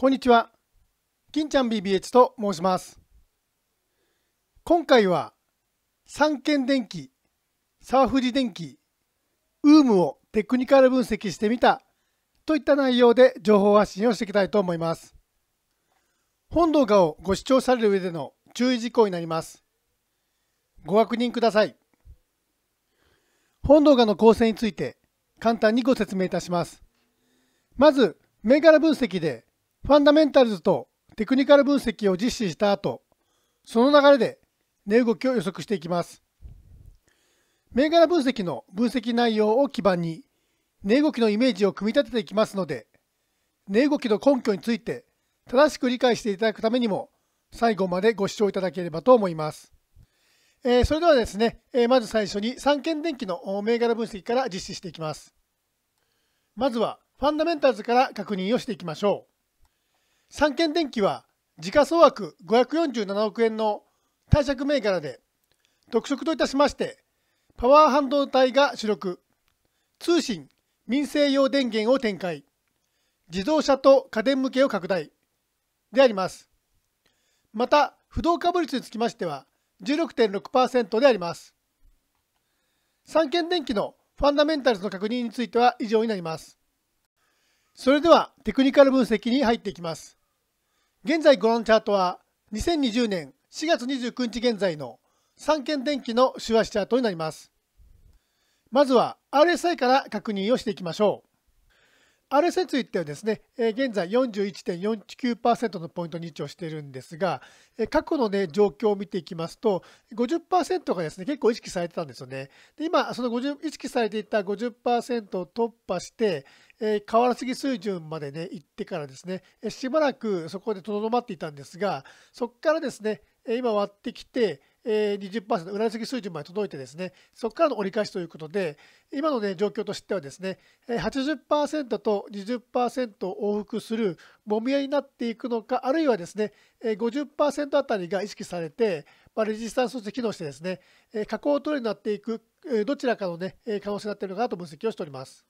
こんにちは。金ちゃん BBH と申します。今回は、三軒電機、沢藤電機、ウームをテクニカル分析してみたといった内容で情報発信をしていきたいと思います。本動画をご視聴される上での注意事項になります。ご確認ください。本動画の構成について簡単にご説明いたします。まず、銘柄分析でファンダメンタルズとテクニカル分析を実施した後、その流れで値動きを予測していきます。銘柄分析の分析内容を基盤に値動きのイメージを組み立てていきますので、値動きの根拠について正しく理解していただくためにも最後までご視聴いただければと思います。えー、それではですね、えー、まず最初に三権電機の銘柄分析から実施していきます。まずはファンダメンタルズから確認をしていきましょう。三権電機は時価総額547億円の貸借銘柄で、特色といたしまして、パワー半導体が主力、通信、民生用電源を展開、自動車と家電向けを拡大であります。また、不動株率につきましては16.6%であります。三権電機のファンダメンタルズの確認については以上になります。それではテクニカル分析に入っていきます。現在ご覧のチャートは2020年4月29日現在の三権電機の週足チャートになります。まずは RSI から確認をしていきましょう。RSI についてはですね、現在41.49%のポイントに位置をしているんですが、過去の、ね、状況を見ていきますと、50%がですね、結構意識されてたんですよね。で今、その50意識されていた50%を突破して、変わらすぎ水準までね、行ってからですね、しばらくそこでとどまっていたんですが、そこからですね、今割ってきて、えー、20%、裏付け水準まで届いてですね、そこからの折り返しということで、今の、ね、状況としてはですね、80%と20%を往復するもみ合いになっていくのか、あるいはですね、50%あたりが意識されて、まあ、レジスタンスとして機能してですね、下降トレになっていく、どちらかの、ね、可能性になっているのかなと分析をしております。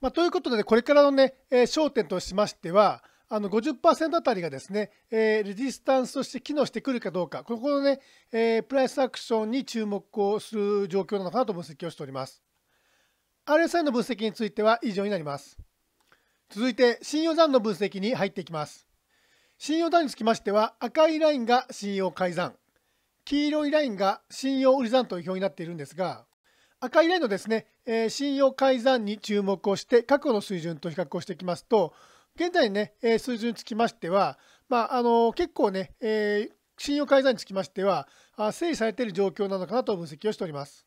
まあ、ということで、これからの、ね、焦点としましては、あの50%あたりがですね、えー、レジスタンスとして機能してくるかどうか、ここのね、えー、プライスアクションに注目をする状況なのかなと分析をしております。RSI の分析については以上になります。続いて、信用残の分析に入っていきます。信用残につきましては、赤いラインが信用改ざん、黄色いラインが信用売り残という表になっているんですが、赤いラインのですね、えー、信用改ざんに注目をして過去の水準と比較をしていきますと、現在ね、え数字につきましては、まあ、あの結構ね、えー、信用改ざんにつきましては、整理されている状況なのかなと分析をしております。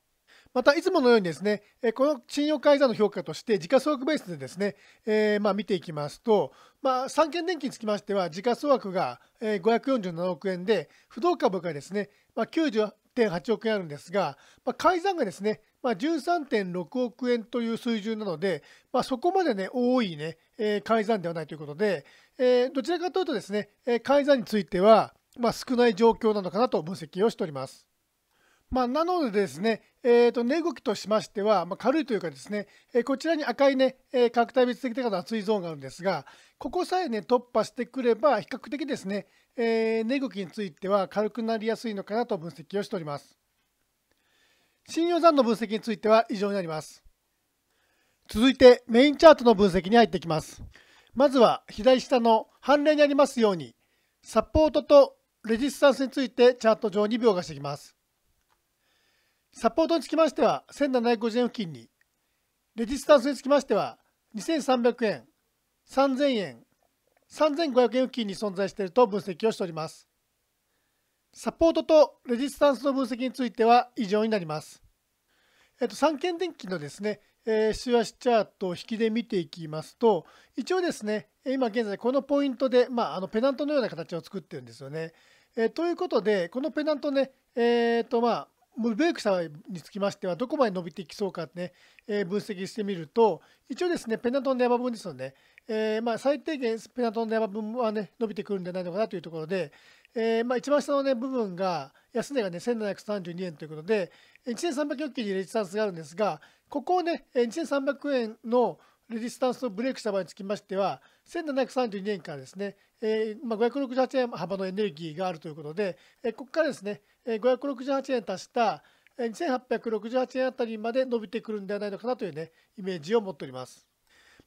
また、いつものようにですね、この信用改ざんの評価として、時価総額ベースでですね、えー、まあ、見ていきますと、まあ、三権電機につきましては、時価総額が547億円で、不動株がですね、まあ、90.8億円あるんですが、まあ、改ざんがですね、まあ、13.6億円という水準なので、まあ、そこまでね、多いね、えー、改ざんではないということで、えー、どちらかというとですね、えー、改ざんについては、まあ、少ない状況なのかなと分析をしております。まあ、なのでですね、えー、と値動きとしましては、まあ、軽いというかですね、えー、こちらに赤いね、えー、価格帯別的な厚いゾーンがあるんですが、ここさえね、突破してくれば、比較的ですね、えー、値動きについては軽くなりやすいのかなと分析をしております。信用残の分析については以上になります。続いてメインチャートの分析に入っていきます。まずは左下の判例にありますように、サポートとレジスタンスについてチャート上に描画していきます。サポートにつきましては1750円付近に、レジスタンスにつきましては2300円、3000円、3500円付近に存在していると分析をしております。サポートとレジスタンスの分析については以上になります。えっと、三権電機のですね、えー、週足チャートを引きで見ていきますと、一応ですね、今現在このポイントで、まあ、あのペナントのような形を作っているんですよね。えー、ということで、このペナントね、えーとまあ、ブレイク差につきましては、どこまで伸びていきそうかね、えー、分析してみると、一応ですね、ペナントの山分ですよね、えー、まあ、最低限ペナントの山分はね、伸びてくるんじゃないのかなというところで、えー、まあ、一番下の、ね、部分が安値が、ね、1732円ということで、2300円にレジスタンスがあるんですが、ここをね、2300円のレジスタンスをブレイクした場合につきましては、1732円からですね、えーまあ、568円幅のエネルギーがあるということで、えー、ここからですね、568円足した2868円あたりまで伸びてくるんではないのかなというね、イメージを持っております。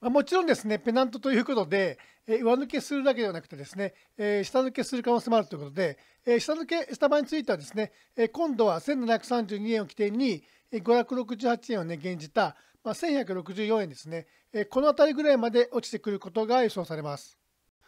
まあ、もちろんですね、ペナントということで、えー、上抜けするだけではなくてですね、えー、下抜けする可能性もあるということで、えー、下抜けした場合についてはですね、え今度は1732円を起点に、え568円をね、減じた、まあ、1164円ですね、えこの辺りぐらいまで落ちてくることが予想されます。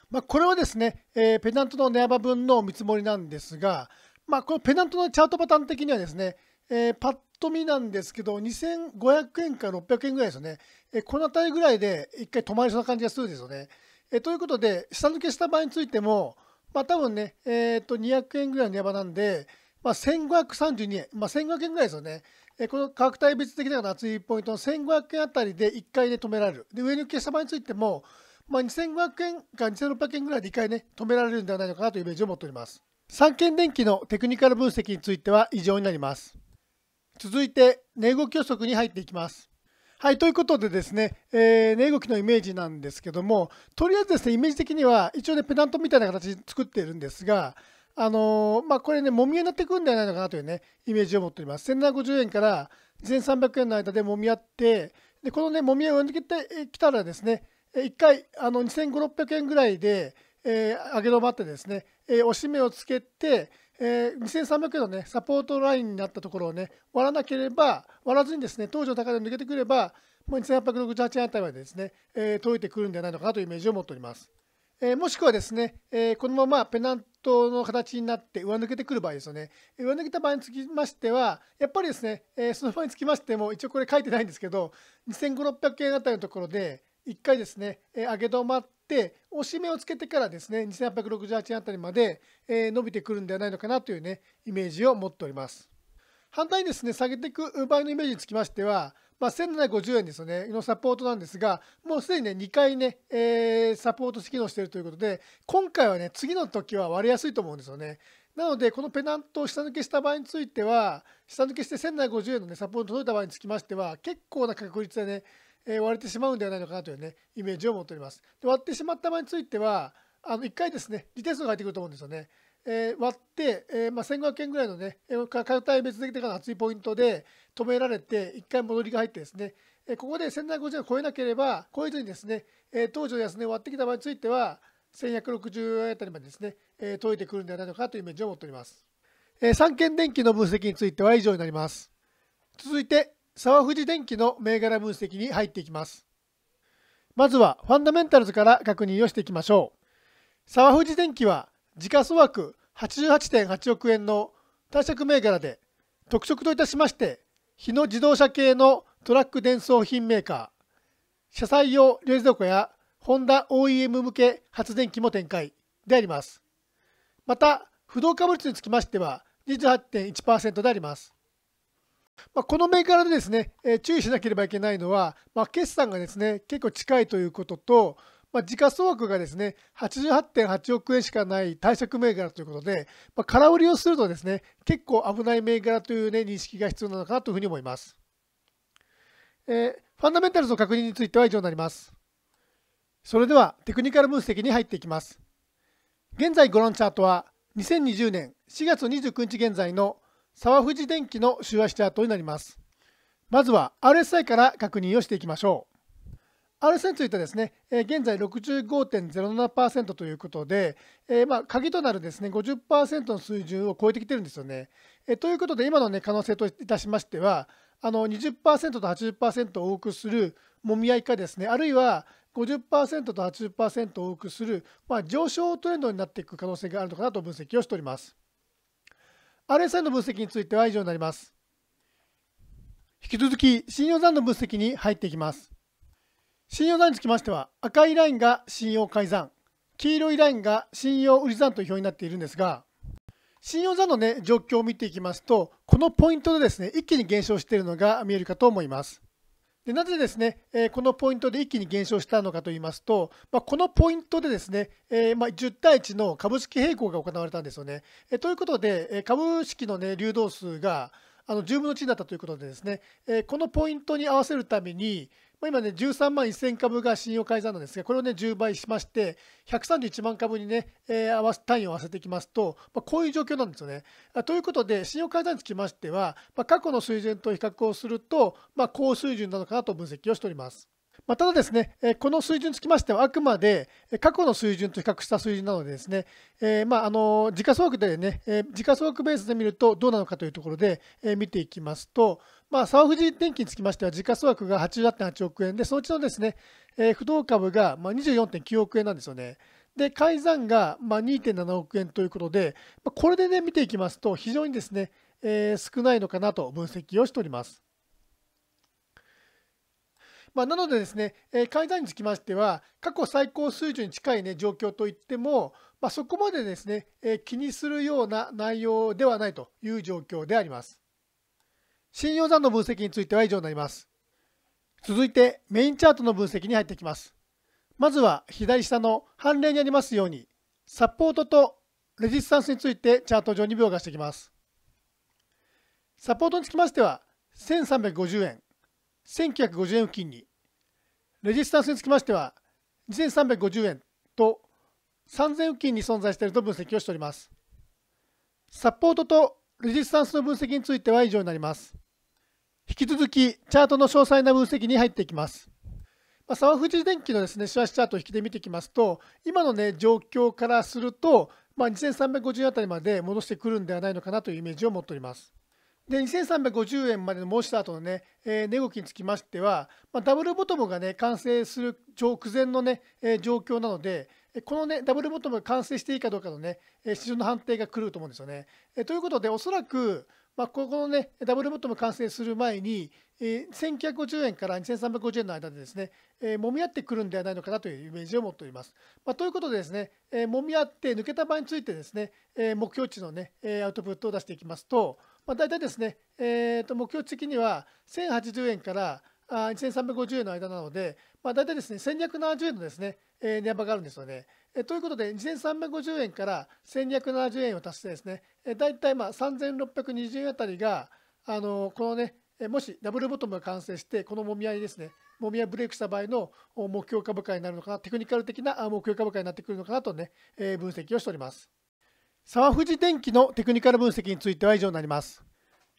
まあ、これはですね、えペナントの値幅分の見積もりなんですが、まあ、このペナントのチャートパターン的にはですね、えー、パッと見なんですけど、2500円から600円ぐらいですよね。え、この辺りぐらいで1回止まりそうな感じがするんですよね。え、ということで、下抜けした場合についても、まあ多分ね、えー、と200円ぐらいの値幅なんで、まあ、1532円、まあ、1500円ぐらいですよね。えこの価格帯別的な熱いポイントの1500円あたりで1回で止められる。で、上抜けした場合についても、まあ、2500円か2600円ぐらいで1回ね、止められるんではないのかなというイメージを持っております。三権電機のテクニカル分析については以上になります。続いて、値動き予測に入っていきます。はい、ということでですね、えー、値動きのイメージなんですけども、とりあえずですね、イメージ的には一応ね、ペナントみたいな形で作っているんですが、あのー、まあ、これね、もみ合いになってくるんじゃないのかなというね、イメージを持っております。1750円から1300円の間でもみ合って、でこのね、もみ合いを抜けてきたらですね、1回、あの2500、600円ぐらいで、えー、上げ止まってですね、えー、押し目をつけて、えー、2300円のね、サポートラインになったところをね、割らなければ、割らずにですね、当時の高値を抜けてくれば、もう2868円あたりまでですね、えー、解いてくるんではないのかなというイメージを持っております。えー、もしくはですね、えー、このままペナントの形になって上抜けてくる場合ですよね。上抜けた場合につきましては、やっぱりですね、えー、その場合につきましても、一応これ書いてないんですけど、2500、600円あたりのところで、1回ですね、え上げ止まって押し目をつけてからですね2868円あたりまで、え伸びてくるんではないのかなというねイメージを持っております反対にですね下げていく場合のイメージにつきましてはまあ、1750円ですよね、のサポートなんですが、もうすでにね、2回ね、えー、サポート機能しているということで、今回はね、次の時は割れやすいと思うんですよね。なので、このペナントを下抜けした場合については、下抜けして1750円の、ね、サポート届いた場合につきましては、結構な確率でね、え割れてしまうんではないのかなというね、イメージを持っております。で割ってしまった場合については、あの1回ですね、利点数が入ってくると思うんですよね。えー、割って、えーまあ、1500円ぐらいのね、価格帯別的な熱いポイントで止められて、1回戻りが入ってですね、えー、ここで1750円を超えなければ、超えずにですね、え、当時の安値を割ってきた場合については、1160円あたりまでですね、え、解いてくるんではないのかというイメージを持っております。えー、三権電機の分析については以上になります。続いて、沢富士電機の銘柄分析に入っていきます。まずはファンダメンタルズから確認をしていきましょう。沢富士電機は時価総額88.8億円の貸借銘柄で特色といたしまして日野自動車系のトラック伝送品メーカー車載用冷蔵庫やホンダ OEM 向け発電機も展開であります。また不動株率につきましては28.1%であります。まあ、この銘柄でですね、えー、注意しなければいけないのは、まあ、決算がですね、結構近いということと、まあ、時価総額がですね、88.8億円しかない貸借銘柄ということで、まあ、空売りをするとですね、結構危ない銘柄という、ね、認識が必要なのかなというふうに思います。えー、ファンダメンタルズの確認については以上になります。それではテクニカル分析に入っていきます。現在ご覧のチャートは2020年4月29日現在の沢富士電機の週足チャートになります。まずは RSI から確認をしていきましょう。RSI についてはですね、現在65.07%ということで、えまあ、鍵となるですね50%の水準を超えてきてるんですよね。えということで、今の、ね、可能性といたしましては、あの20%と80%を多くするもみ合いかですね、あるいは50%と80%を多くする、まあ、上昇トレンドになっていく可能性があるのかなと分析をしております。RSI の分析については以上になります。引き続き、信用残の分析に入っていきます。信用残につきましては、赤いラインが信用改ざん、黄色いラインが信用売り残という表になっているんですが、信用残の、ね、状況を見ていきますと、このポイントでですね、一気に減少しているのが見えるかと思います。でなぜですね、え、このポイントで一気に減少したのかといいますと、まあ、このポイントでですね、え、ま、10対1の株式並行が行われたんですよね。え、ということで、え株式の、ね、流動数があの10分の1になったということでですね、えこのポイントに合わせるために、まあ、今ね、13万1000株が信用改ざんなんですが、これをね、10倍しまして、131万株にね、えー、合わせ単位を合わせていきますと、まあ、こういう状況なんですよね。ということで、信用改ざんにつきましては、まあ、過去の水準と比較をすると、まあ、高水準なのかなと分析をしております。まあ、ただですね、この水準につきましては、あくまで過去の水準と比較した水準なのでですね、えー、まあ、あの時価総額でね、時価総額ベースで見るとどうなのかというところで見ていきますと、まあ、沢藤電機につきましては、時価総額が88.8億円で、そのうちのですね、不動株が24.9億円なんですよね。で、改ざんが2.7億円ということで、これでね、見ていきますと、非常にですね、えー、少ないのかなと分析をしております。まあ、なのでですね、え改ざんにつきましては、過去最高水準に近い、ね、状況といっても、まあ、そこまでですね、え気にするような内容ではないという状況であります。信用残の分析については以上になります。続いてメインチャートの分析に入っていきます。まずは左下の判例にありますように、サポートとレジスタンスについてチャート上に描画していきます。サポートにつきましては、1350円、1950円付近に、レジスタンスにつきましては、2350円と3000付近に存在していると分析をしております。サポートとレジスタンスの分析については以上になります。引き続き、チャートの詳細な分析に入っていきます。まあ、沢藤電機のですね、シュワチャートを引きで見ていきますと、今のね、状況からすると、まあ、2350円あたりまで戻してくるんではないのかなというイメージを持っております。で2350円までの申した後のね、えー、値動きにつきましては、まあ、ダブルボトムがね完成する直前のね、えー、状況なので、このねダブルボトムが完成していいかどうかのね、市場の判定が来ると思うんですよね。えということで、おそらく、まあ、ここのねダブルボトム完成する前に、えー、1950円から2350円の間でですね、えー、揉み合ってくるんではないのかなというイメージを持っております。まあ、ということでですね、えー、揉み合って抜けた場合についてですね、え目標値のねアウトプットを出していきますと、まあ、大体ですね、えー、と目標的には1080円からあ2350円の間なので、まあ、大体ですね、1270円のですね、えー、値幅があるんですよね。えー、ということで、2350円から1270円を足してですね、えー、大体まあ3620円あたりが、あのこのね、もしダブルボトムが完成して、このもみ合いですね、もみ合いブレイクした場合の目標株価になるのかな、テクニカル的な目標株価になってくるのかなとね、え分析をしております。沢藤電機のテクニカル分析については以上になります。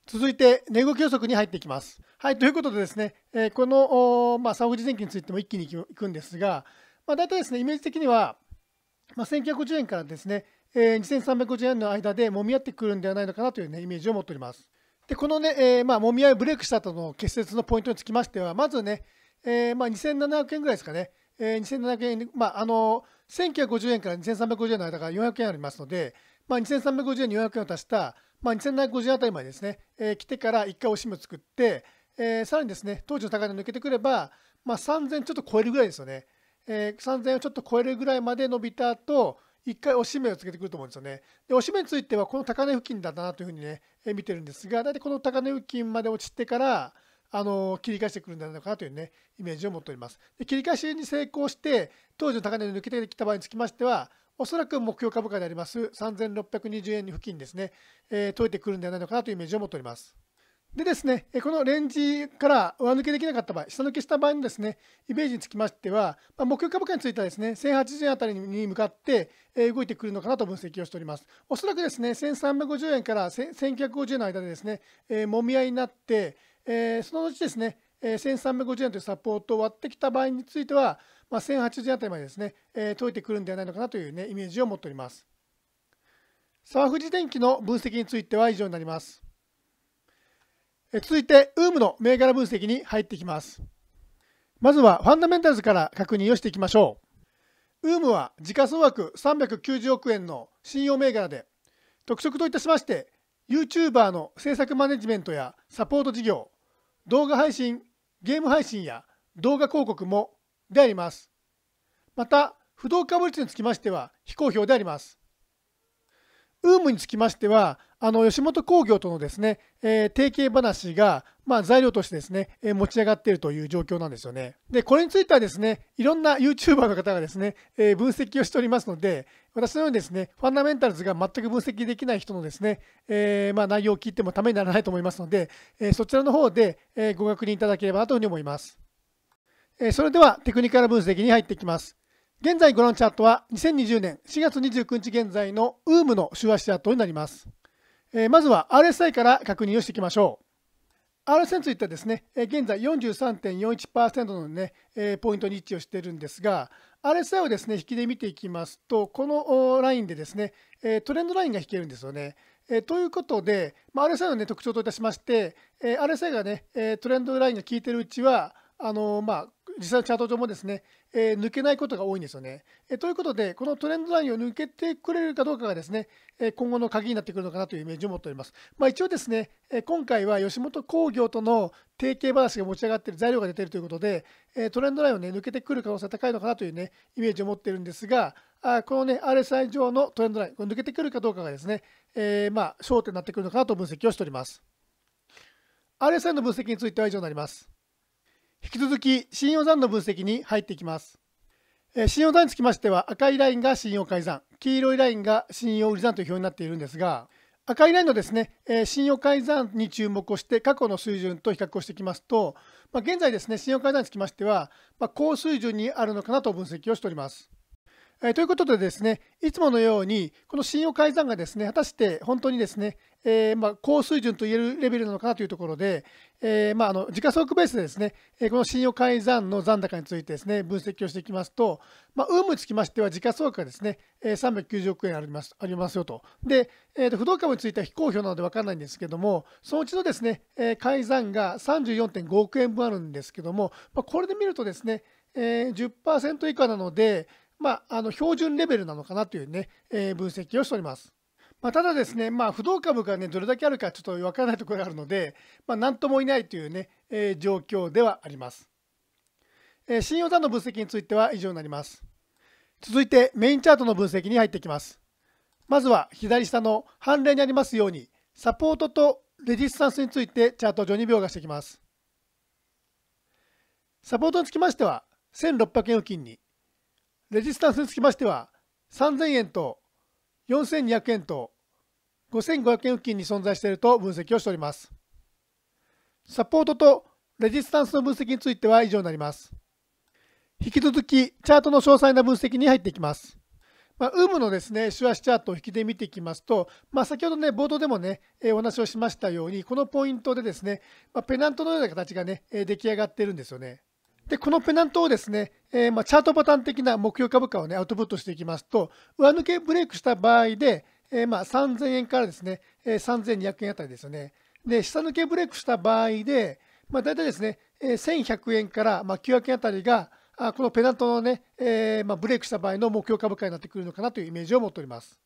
続いて、値動き予測に入っていきます。はい、ということでですね、えこの、まあ、沢藤電機についても一気にいくんですが、まあ、大体ですね、イメージ的には、まあ、1950円からですね、えー、2350円の間で揉み合ってくるんではないのかなという、ね、イメージを持っております。で、このね、えー、まあ、揉み合いブレイクした後の結節のポイントにつきましては、まずね、えー、まあ、2700円ぐらいですかね、えー、2700円、まあ、あの、1950円から2350円の間が400円ありますので、まあ、2350円に400円を足した、まあ、2750円あたりまでですね、えー、来てから1回押し目を作って、えー、さらにですね、当時の高値抜けてくれば、まあ、3000ちょっと超えるぐらいですよね。えー、3000をちょっと超えるぐらいまで伸びた後、1回押し目をつけてくると思うんですよね。で、押し目についてはこの高値付近だなというふうにね、え、見てるんですが、大体この高値付近まで落ちてから、あの切り返してくるんじゃないかなというね、イメージを持っております。で切り返しに成功して、当時の高値に抜けてきた場合につきましては、おそらく目標株価であります3620円付近ですね、えー、解いてくるんではないのかなというイメージを持っております。でですね、このレンジから上抜けできなかった場合、下抜けした場合のですね、イメージにつきましては、まあ、目標株価についてはですね、1080円あたりに向かって動いてくるのかなと分析をしております。おそらくですね、1350円から1950円の間でですね、えー、もみ合いになって、えー、その後ですね、え1350円というサポートを割ってきた場合については、まあ、1080円あたりまでですね、えー、解いてくるんではないのかなという、ね、イメージを持っております。沢藤電機の分析については以上になります。続いて、ウームの銘柄分析に入っていきます。まずはファンダメンタルズから確認をしていきましょう。ウームは時価総額390億円の信用銘柄で、特色といたしまして、YouTuber の制作マネジメントやサポート事業、動画配信、ゲーム配信や動画広告もであります。また、不動株率につきましては非公表であります。ウームにつきましては、あの吉本興業とのですね、えー、提携話が、まあ、材料としてですね、えー、持ち上がっているという状況なんですよね。で、これについてはですね、いろんな YouTuber の方がですね、えー、分析をしておりますので、私のようにですね、ファンダメンタルズが全く分析できない人のですね、えまあ、内容を聞いてもためにならないと思いますので、えそちらの方で、えご確認いただければなというふうに思います。えそれではテクニカル分析に入っていきます。現在ご覧のチャートは2020年4月29日現在の UM の週足チャートになります。まずは RSI から確認をしていきましょう。RSI についてはですね、現在43.41%のね、ポイントに位置をしているんですが、RSI をですね、引きで見ていきますと、このラインでですね、トレンドラインが引けるんですよね。えということで、まあ、RSI の、ね、特徴といたしまして、え RSI がね、トレンドラインが効いているうちは、あのまあ、実際のチャート上もですね、えー、抜けないことが多いんですよね、え、ということで、このトレンドラインを抜けてくれるかどうかがですね、え、今後の鍵になってくるのかなというイメージを持っております。まあ、一応ですね、え今回は吉本興業との提携話が持ち上がっている材料が出ているということで、えトレンドラインを、ね、抜けてくる可能性が高いのかなという、ね、イメージを持っているんですが、あこの、ね、RSI 上のトレンドライン、これ抜けてくるかどうかがですね、えまあ、焦点になってくるのかなと分析をしております。RSI の分析については以上になります。引き続き信用残の分析に入っていきます。信用残につきましては赤いラインが信用改ざん、黄色いラインが信用売り残という表になっているんですが、赤いラインのですね、信用改ざんに注目をして過去の水準と比較をしていきますと、ま、現在ですね、信用改ざんにつきましては、ま、高水準にあるのかなと分析をしております。えということでですね、いつものように、この信用改ざんがですね、果たして本当にですね、えー、まあ、高水準と言えるレベルなのかなというところで、えー、まあ、あの時価総額ベースでですね、この信用改ざんの残高についてですね、分析をしていきますと、まあ、ウームにつきましては時価総額がですね、390億円ありますありますよと。で、えー、と不動株については非公表なので分からないんですけども、そのうちのですね、改ざんが34.5億円分あるんですけども、ま、これで見るとですね、えー、10%以下なので、まあ、あの標準レベルなのかなというね、えー、分析をしております。まあ、ただですね、まあ、不動株がね、どれだけあるかちょっと分からないところがあるので、まあ、なんともいないというね、えー、状況ではあります。えー、信用残の分析については以上になります。続いてメインチャートの分析に入っていきます。まずは左下の判例にありますように、サポートとレジスタンスについてチャート上に描画していきます。サポートにつきましては、1600円付近にレジスタンスにつきましては、3000円と4200円と5500円付近に存在していると分析をしております。サポートとレジスタンスの分析については以上になります。引き続き、チャートの詳細な分析に入っていきます。まあ、ウームのですね、手話チャートを引きで見ていきますと、まあ、先ほどね、冒頭でもね、えお話をしましたように、このポイントでですね、まあ、ペナントのような形がね、え出来上がっているんですよね。で、このペナントをですね、えー、まあ、チャートパターン的な目標株価をね、アウトプットしていきますと、上抜けブレイクした場合で、えー、まあ、3000円からですね、えー、3200円あたりですよね。で、下抜けブレイクした場合で、まあ、大体ですね、え1100円からま900円あたりが、あこのペナントのね、えまあ、ブレイクした場合の目標株価になってくるのかなというイメージを持っております。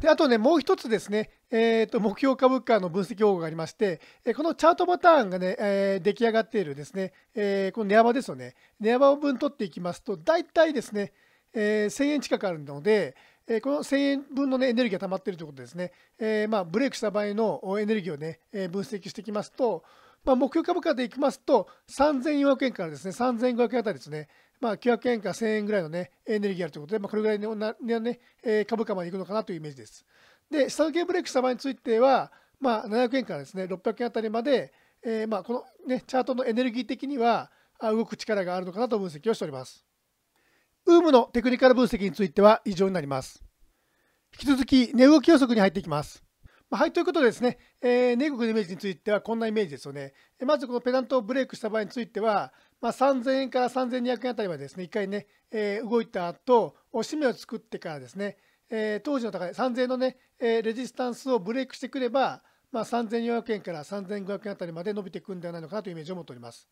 であとね、もう一つですね、えーと、目標株価の分析用語がありまして、このチャートパターンがね、えー、出来上がっているですね、えー、この値幅ですよね、値幅分取っていきますと、大体ですね、えー、1000円近くあるので、この1000円分の、ね、エネルギーが溜まっているということですね、えまあ、ブレイクした場合のエネルギーをね、分析していきますと、まあ、目標株価でいきますと、3400円からですね、3500円あたりですね、まあ、900円か1000円ぐらいの、ね、エネルギーあるということで、まあ、これぐらいの、ね、株価までいくのかなというイメージです。で、下請けブレイクした場合については、まあ、700円からですね、600円あたりまで、えー、まあこの、ね、チャートのエネルギー的には動く力があるのかなと分析をしております。ウームのテクニカル分析については以上になります。引き続き、値動き予測に入っていきます。はい、ということでですね、えー、値動きのイメージについてはこんなイメージですよね。まずこのペナントをブレイクした場合については、まあ、3000円から3200円あたりまでですね、1回ね、えー、動いた後、押し目を作ってからですね、えー、当時の高い3000円のね、えー、レジスタンスをブレイクしてくれば、まあ、3400円から3500円あたりまで伸びていくんではないのかなというイメージを持っております。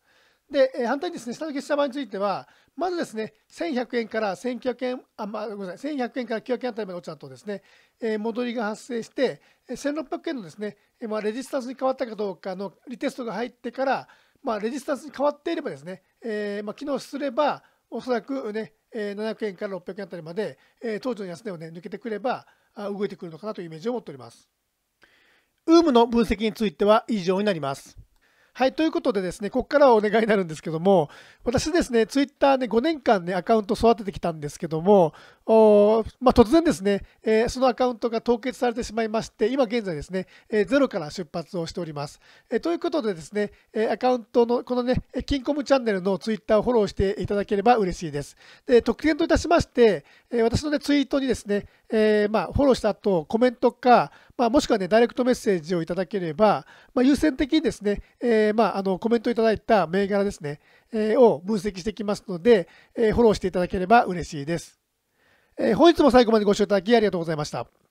で、えー、反対にですね、下抜けした場合については、まずですね、1100円から1900円、あ、まあ、ごめんなさい、1100円から900円あたりまで落ちたとですね、えー、戻りが発生して、1600円のですね、まあ、レジスタンスに変わったかどうかのリテストが入ってから、まあ、レジスタンスに変わっていればですね、えー、まあ、機能すれば、おそらくね、700円から600円あたりまで、えー、当時の安値をね、抜けてくれば、動いてくるのかなというイメージを持っております。ウームの分析については以上になります。はい、ということでですね、ここからはお願いになるんですけども、私ですね、ツイッターね、5年間ね、アカウント育ててきたんですけども、おまあ、突然ですね、えー、そのアカウントが凍結されてしまいまして、今現在ですね、えー、ゼロから出発をしております。えー、ということでですね、えアカウントの、このね、キンコムチャンネルのツイッターをフォローしていただければ嬉しいです。で、特典といたしまして、え私のね、ツイートにですね、えまあ、フォローした後、コメントか、まあ、もしくはね、ダイレクトメッセージをいただければ、まあ、優先的にですね、えー、まあ、あのコメントいただいた銘柄ですね、えー、を分析していきますので、えー、フォローしていただければ嬉しいです。え本日も最後までご視聴いただきありがとうございました。